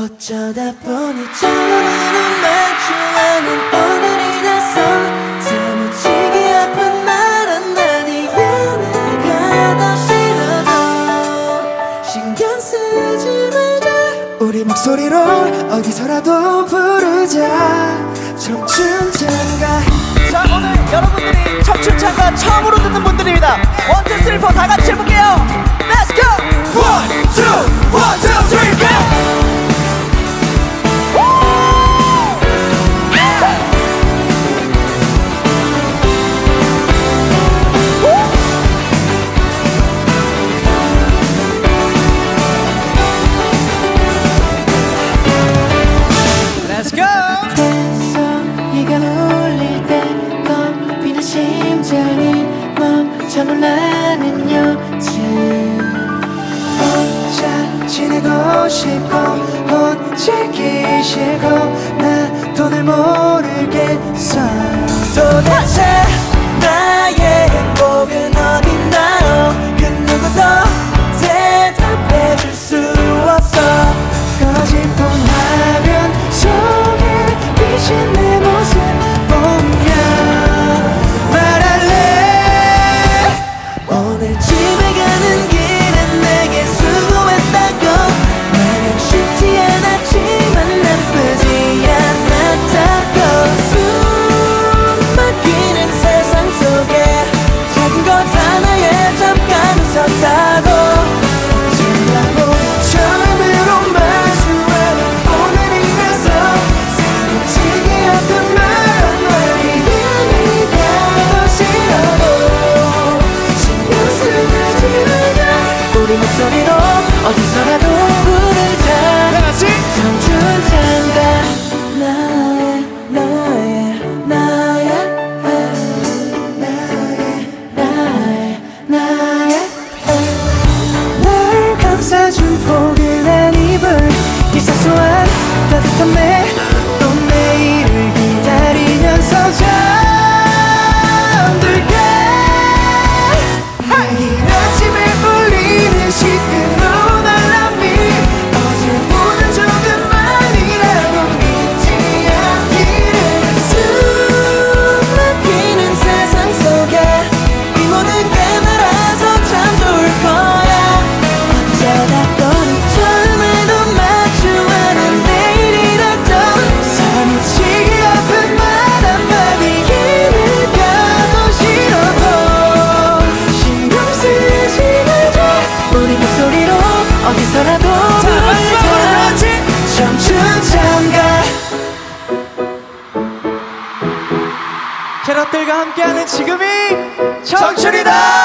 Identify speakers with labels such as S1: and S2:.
S1: 어쩌다 보니 처음 눈을 마주하는 오늘이 돼서 사무치게 아픈 말은 아니야 내가 더 싫어도 신경 쓰지 말자.
S2: 우리 목소리로 어디서라도 부르자. 청춘 장가.
S3: 자 오늘 여러분들이 청춘 장가 처음으로
S2: 듣기 싫고 나 돈을 모르겠어.
S1: 도대체 목소리로
S3: 캐럿들과 함께하는 지금이 청춘이다!